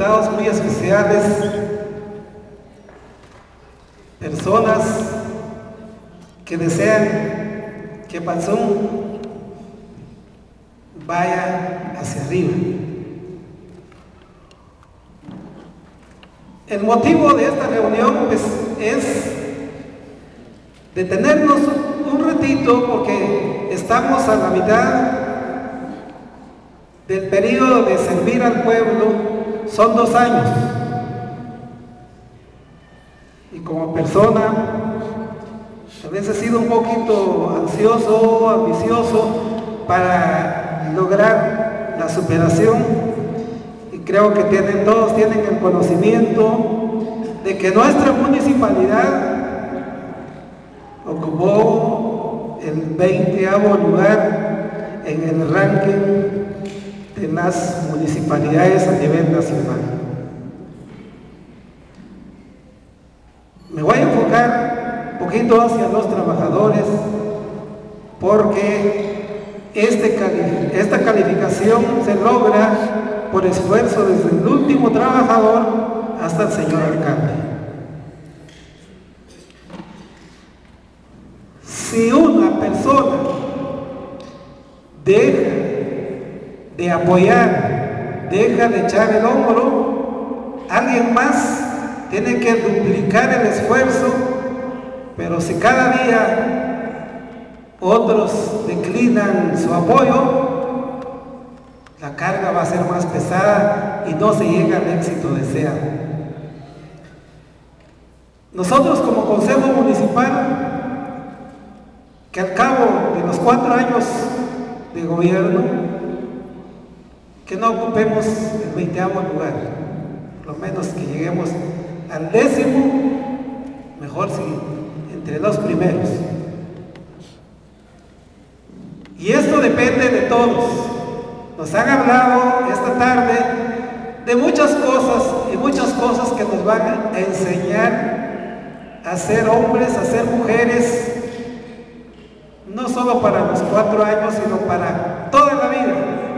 invitados muy especiales, personas que desean que Panzón vaya hacia arriba. El motivo de esta reunión pues, es detenernos un ratito porque estamos a la mitad del periodo de servir al pueblo, son dos años. Y como persona, a veces he sido un poquito ansioso, ambicioso para lograr la superación y creo que tienen, todos tienen el conocimiento de que nuestra municipalidad ocupó el 20 lugar en el ranking de las municipalidades a nivel nacional. Me voy a enfocar un poquito hacia los trabajadores porque este esta calificación se logra por esfuerzo desde el último trabajador hasta el señor alcalde. Si una persona deja de apoyar, deja de echar el hombro, alguien más tiene que duplicar el esfuerzo, pero si cada día otros declinan su apoyo, la carga va a ser más pesada y no se llega al éxito deseado. Nosotros como Consejo Municipal, que al cabo de los cuatro años de gobierno, que no ocupemos el veinteavo lugar, por lo menos que lleguemos al décimo, mejor si entre los primeros. Y esto depende de todos. Nos han hablado esta tarde de muchas cosas y muchas cosas que nos van a enseñar a ser hombres, a ser mujeres, no solo para los cuatro años, sino para toda la vida.